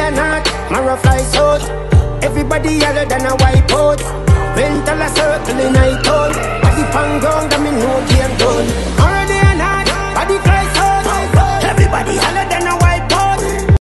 a knock, Mara flies out. Everybody yellow than a white boat. Rental a circle in night out.